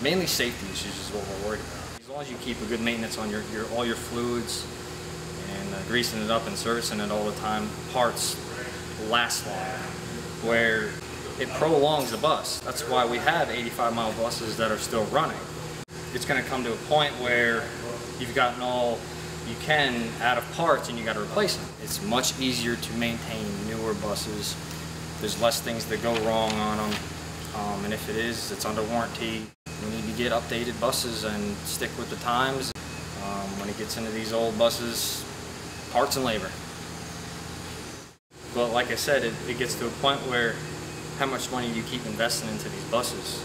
Mainly safety issues is what we're worried about. As long as you keep a good maintenance on your, your all your fluids and uh, greasing it up and servicing it all the time, parts last longer. Where it prolongs the bus. That's why we have 85 mile buses that are still running. It's going to come to a point where you've gotten all you can out of parts and you got to replace them. It's much easier to maintain newer buses. There's less things that go wrong on them. Um, and if it is, it's under warranty. Get updated buses and stick with the times. Um, when it gets into these old buses, parts and labor. But like I said, it, it gets to a point where how much money do you keep investing into these buses?